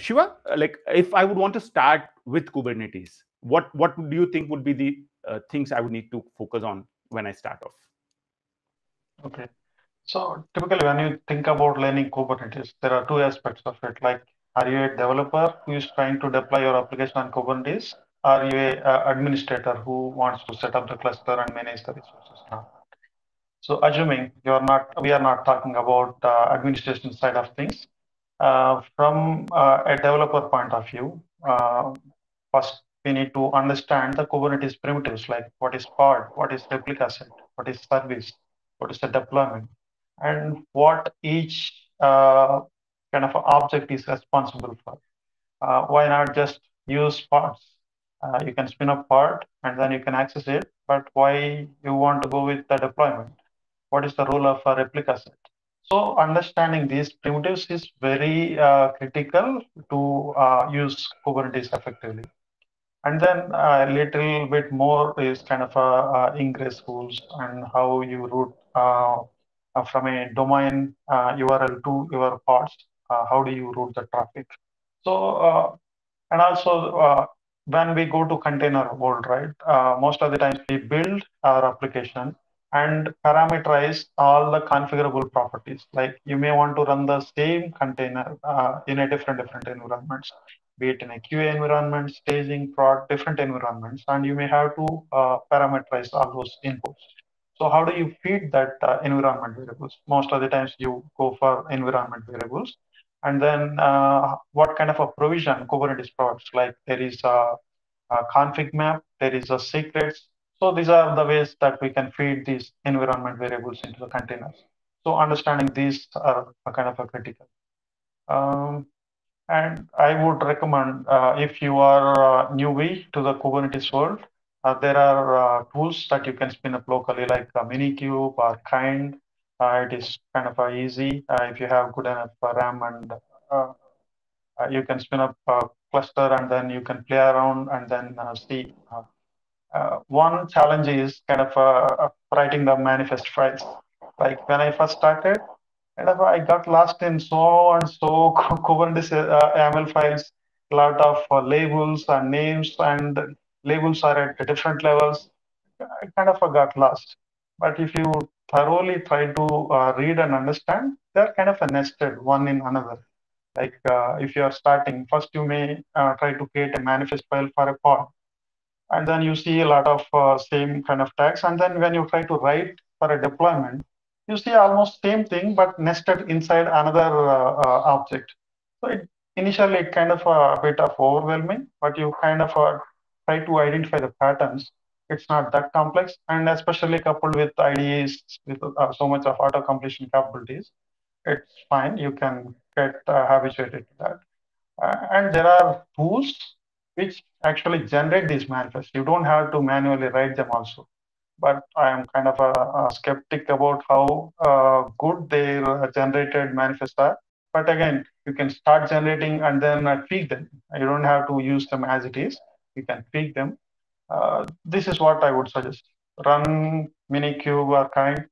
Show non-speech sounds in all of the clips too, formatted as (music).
Siva, like if I would want to start with Kubernetes, what what do you think would be the uh, things I would need to focus on when I start off? Okay. So typically when you think about learning Kubernetes, there are two aspects of it. Like, are you a developer who is trying to deploy your application on Kubernetes? Are you a, a administrator who wants to set up the cluster and manage the resources now? So assuming you're not, we are not talking about uh, administration side of things. Uh, from uh, a developer point of view, uh, first we need to understand the Kubernetes primitives, like what is pod, what is replica set, what is service, what is the deployment, and what each uh, kind of object is responsible for. Uh, why not just use pods? Uh, you can spin up pod and then you can access it, but why you want to go with the deployment? What is the role of a replica set? So understanding these primitives is very uh, critical to uh, use Kubernetes effectively. And then a little bit more is kind of a, a ingress rules and how you route uh, uh, from a domain URL uh, to your pods. Uh, how do you route the traffic? So, and also when we go to container world, right? most of the times we build our application and parameterize all the configurable properties. Like you may want to run the same container uh, in a different different environments, be it in a QA environment, staging, prod, different environments, and you may have to uh, parameterize all those inputs. So how do you feed that uh, environment variables? Most of the times you go for environment variables. And then uh, what kind of a provision Kubernetes provides? Like there is a, a, config map, there is a secrets. So these are the ways that we can feed these environment variables into the containers. So understanding these are kind of a critical. Um, and I would recommend uh, if you are uh, newbie to the Kubernetes world, uh, there are uh, tools that you can spin up locally like uh, Minikube or Kind. Uh, it is kind of easy uh, if you have good enough RAM and you can spin up a cluster and then you can play around and then see. One challenge is kind of writing the manifest files. Like when I first started, kind of I got lost in so and so (laughs) Kubernetes YAML files, a lot of labels and names and labels are at different levels, I kind of got lost. But if you thoroughly try to uh, read and understand, they're kind of nested one in another. Like uh, if you are starting, first you may uh, try to create a manifest file for a pod. And then you see a lot of uh, same kind of tags. And then when you try to write for a deployment, you see almost same thing, but nested inside another uh, uh, object. So it, initially it kind of a bit of overwhelming, but you kind of try to identify the patterns, it's not that complex. And especially coupled with IDEs with uh, so much of auto completion capabilities, it's fine. You can get uh, habituated to that. Uh, and there are tools which actually generate these manifests. You don't have to manually write them also. But I am kind of a, a skeptic about how uh, good their generated manifests are. But again, you can start generating and then tweak them. You don't have to use them as it is you can tweak them. Uh, this is what I would suggest. Run Minikube or kind,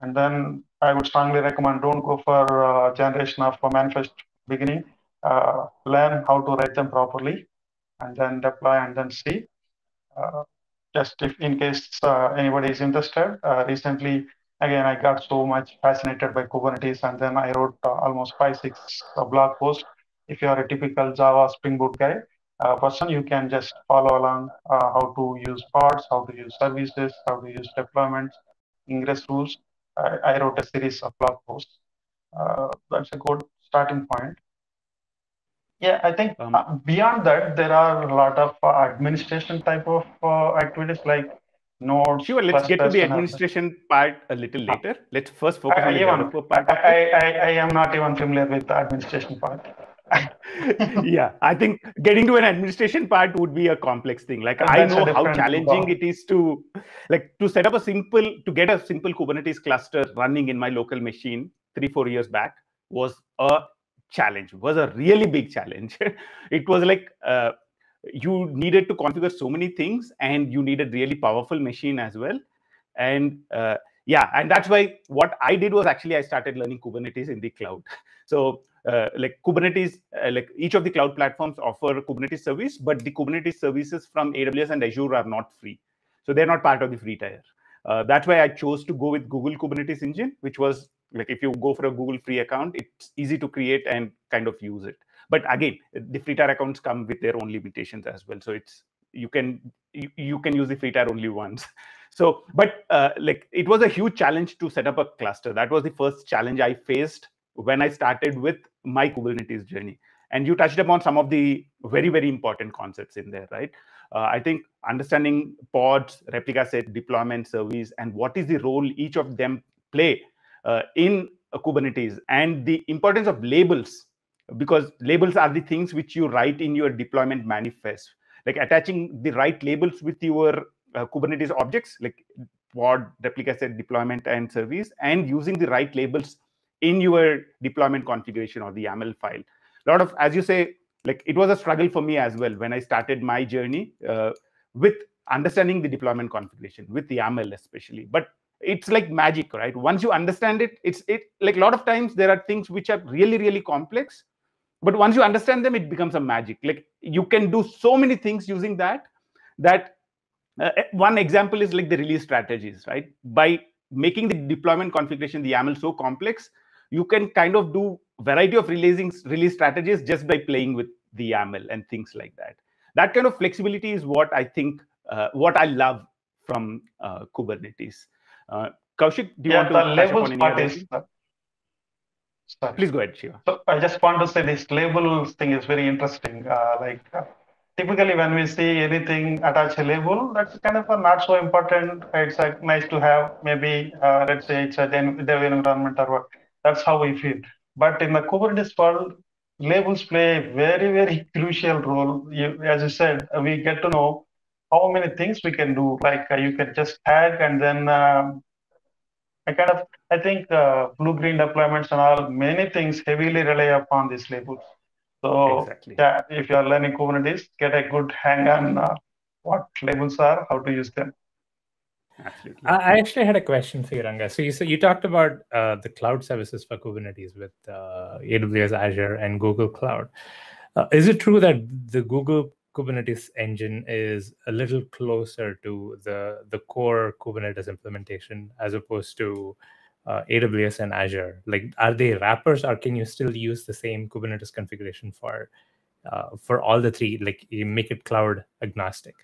and then I would strongly recommend don't go for uh, generation of a manifest beginning. Uh, learn how to write them properly, and then deploy and then see. Uh, just if in case uh, anybody is interested, uh, recently again I got so much fascinated by Kubernetes, and then I wrote almost five six blog posts. If you are a typical Java Spring Boot guy, uh, person, you can just follow along uh, how to use pods, how to use services, how to use deployments, ingress rules. I, I wrote a series of blog posts. Uh, that's a good starting point. Yeah, I think um, uh, beyond that, there are a lot of uh, administration type of uh, activities like nodes. Sure, let's get to the administration part a little later. Let's first focus I, on the even, developer part. I, I, I am not even familiar with the administration part. (laughs) yeah, I think getting to an administration part would be a complex thing. Like I know how challenging it is to like to set up a simple to get a simple Kubernetes cluster running in my local machine three four years back was a challenge. Was a really big challenge. (laughs) it was like uh, you needed to configure so many things, and you needed really powerful machine as well. And uh, yeah, and that's why what I did was actually I started learning Kubernetes in the cloud. (laughs) So uh, like Kubernetes, uh, like each of the cloud platforms offer Kubernetes service, but the Kubernetes services from AWS and Azure are not free. So they're not part of the free tier. Uh, that's why I chose to go with Google Kubernetes Engine, which was like if you go for a Google free account, it's easy to create and kind of use it. But again, the free tier accounts come with their own limitations as well. So it's you can you, you can use the free tier only once. (laughs) So, but uh, like it was a huge challenge to set up a cluster. That was the first challenge I faced when I started with my Kubernetes journey. And you touched upon some of the very, very important concepts in there, right? Uh, I think understanding pods, replica set, deployment service, and what is the role each of them play in Kubernetes and the importance of labels, because labels are the things which you write in your deployment manifest. Like attaching the right labels with your uh, Kubernetes objects, like pod, replica set, deployment, and service, and using the right labels in your deployment configuration or the YAML file. A lot of, as you say, like it was a struggle for me as well when I started my journey uh, with understanding the deployment configuration with the YAML especially. But it's like magic, right? Once you understand it, it's it like a lot of times there are things which are really really complex, but once you understand them, it becomes a magic. Like you can do so many things using that. That uh, one example is like the release strategies, right? By making the deployment configuration, the YAML so complex, you can kind of do variety of releasing release strategies just by playing with the YAML and things like that. That kind of flexibility is what I think, uh, what I love from uh, Kubernetes. Uh, Koushik, do you yeah, want to the labels part is, Sorry. Please go ahead, Siva. So I just want to say this labels thing is very interesting. Uh, like uh, typically when we see anything attach a label, that's kind of a not so important. It's like nice to have. Maybe uh, let's say it's a dev environment or what. That's how we feel. But in the Kubernetes world, labels play a very, very (laughs) crucial role. You, as you said, we get to know how many things we can do. Like uh, you can just tag and then um, I kind of, I think uh, blue-green deployments and all, many things heavily rely upon these labels. So exactly. yeah, if you are learning Kubernetes, get a good hang on uh, what labels are, how to use them. Absolutely. I actually had a question for you, Ranga. So you so you talked about uh, the cloud services for Kubernetes with uh, AWS, Azure, and Google Cloud. Uh, is it true that the Google Kubernetes engine is a little closer to the the core Kubernetes implementation as opposed to uh, AWS and Azure? Like, are they wrappers, or can you still use the same Kubernetes configuration for uh, for all the three? Like, you make it cloud agnostic.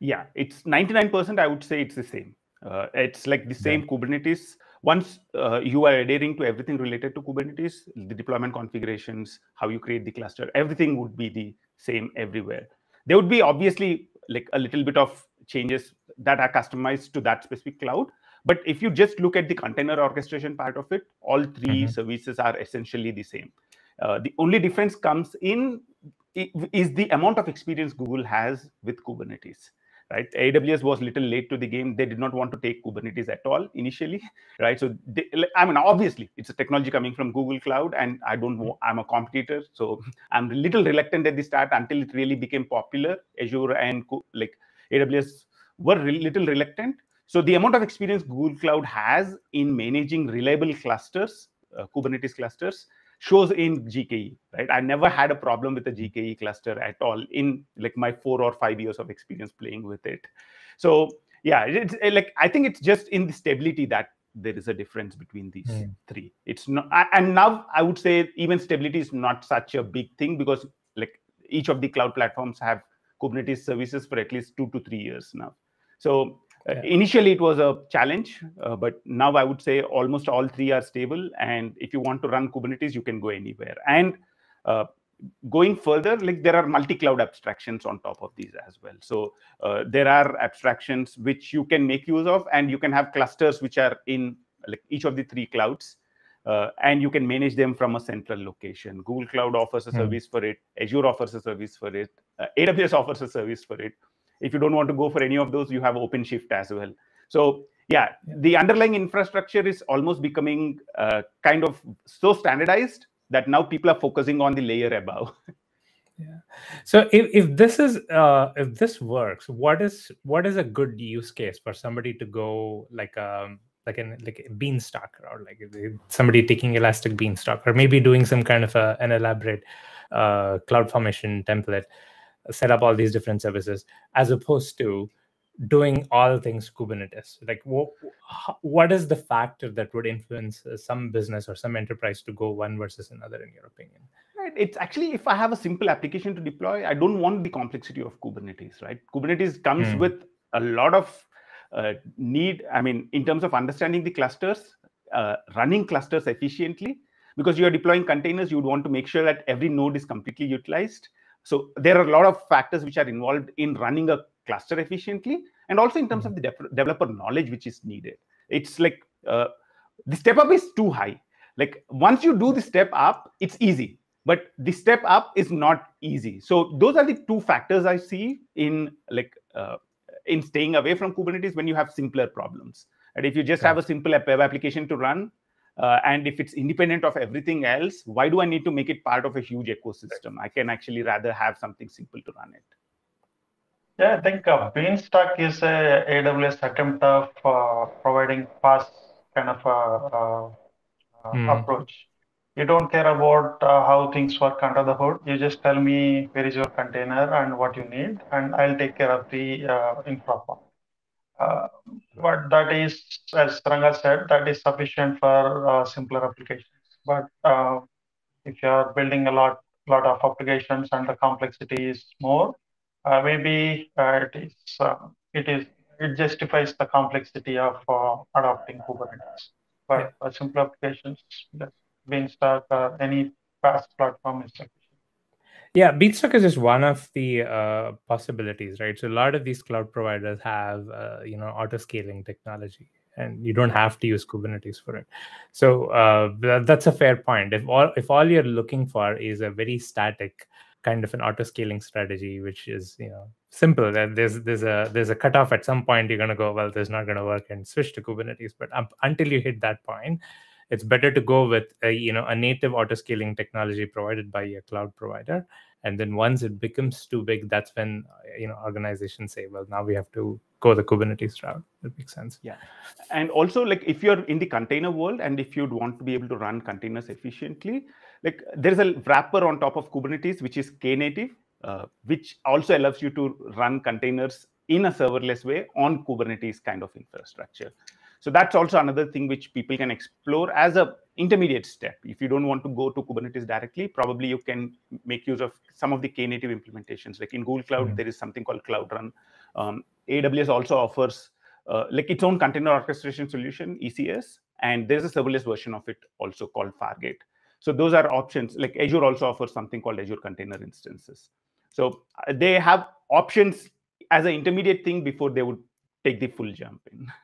Yeah, it's 99%. I would say it's the same. Uh, it's like the same yeah. Kubernetes. Once uh, you are adhering to everything related to Kubernetes, the deployment configurations, how you create the cluster, everything would be the same everywhere. There would be obviously like a little bit of changes that are customized to that specific cloud. But if you just look at the container orchestration part of it, all 3 mm-hmm. services are essentially the same. Uh, the only difference comes in is the amount of experience Google has with Kubernetes right? Aws was little late to the game. They did not want to take kubernetes at all initially (laughs) right? So they, i mean obviously it's a technology coming from google cloud and i don't know i'm a competitor so (laughs) i'm a little reluctant at the start until it really became popular. Azure and like aws were a little reluctant. So the amount of experience google cloud has in managing reliable clusters uh, kubernetes clusters shows in GKE, right? I never had a problem with the GKE cluster at all in like my four or five years of experience playing with it. So yeah, it's like I think it's just in the stability that there is a difference between these mm. three. It's not, and now I would say even stability is not such a big thing because like each of the cloud platforms have Kubernetes services for at least two to three years now. So uh, initially, it was a challenge, uh, but now I would say almost all three are stable. And if you want to run Kubernetes, you can go anywhere. And uh, going further, like there are multi-cloud abstractions on top of these as well. So uh, there are abstractions which you can make use of, and you can have clusters which are in like each of the three clouds. Uh, and you can manage them from a central location. Google Cloud offers a mm. service for it. Azure offers a service for it. AWS offers a service for it if you don't want to go for any of those, you have OpenShift as well. So yeah, the underlying infrastructure is almost becoming uh, kind of so standardized that now people are focusing on the layer above. (laughs) yeah. So if, if this is uh, if this works, what is what is a good use case for somebody to go like um, like an like a beanstalk or like somebody taking elastic beanstalk or maybe doing some kind of a, an elaborate uh, cloud formation template set up all these different services as opposed to doing all things kubernetes. Like what, what is the factor that would influence uh, some business or some enterprise to go one versus another in your opinion? Right. It's actually if i have a simple application to deploy i don't want the complexity of kubernetes right? Kubernetes comes mm. with a lot of uh, need i mean in terms of understanding the clusters uh, running clusters efficiently. Because you are deploying containers you would want to make sure that every node is completely utilized so there are a lot of factors which are involved in running a cluster efficiently and also in terms of the de developer knowledge which is needed. It's like uh, the step up is too high. Like once you do the step up it's easy but the step up is not easy. So those are the two factors i see in like uh, in staying away from kubernetes when you have simpler problems. And if you just have a simple web application to run uh, and if it's independent of everything else why do i need to make it part of a huge ecosystem? I can actually rather have something simple to run it. Yeah i think uh, beanstalk is a aws attempt of uh, providing fast kind of a, mm. approach. You don't care about uh, how things work under the hood. You just tell me where is your container and what you need and i'll take care of the uh, infra part. uh, but that is, as Ranga said, that is sufficient for uh, simpler applications. But uh, if you are building a lot, lot of applications and the complexity is more, uh, maybe uh, it is, uh, it is, it justifies the complexity of adopting Kubernetes. But for simple applications, Beanstalk or any PaaS platform is sufficient. Yeah, Beanstalk is just one of the uh, possibilities, right? So a lot of these cloud providers have, uh, you know, auto scaling technology, and you don't have to use Kubernetes for it. So uh, that's a fair point. If all if all you're looking for is a very static kind of an auto scaling strategy, which is you know simple, that there's there's a there's a cutoff at some point. You're gonna go, well, there's not gonna work, and switch to Kubernetes. But um, until you hit that point, it's better to go with a you know a native auto scaling technology provided by a cloud provider. And then once it becomes too big that's when you know organizations say well now we have to go the kubernetes route. That makes sense. Yeah. And also like if you're in the container world and if you'd want to be able to run containers efficiently like there's a wrapper on top of kubernetes which is knative uh, which also allows you to run containers in a serverless way on kubernetes kind of infrastructure so that's also another thing which people can explore as a intermediate step. If you don't want to go to Kubernetes directly, probably you can make use of some of the Knative implementations. Like in Google Cloud, mm-hmm. there is something called Cloud Run. Um, AWS also offers uh, like its own container orchestration solution, ECS, and there's a serverless version of it also called Fargate. So those are options. Like Azure also offers something called Azure Container Instances. So uh, they have options as an intermediate thing before they would take the full jump in. (laughs)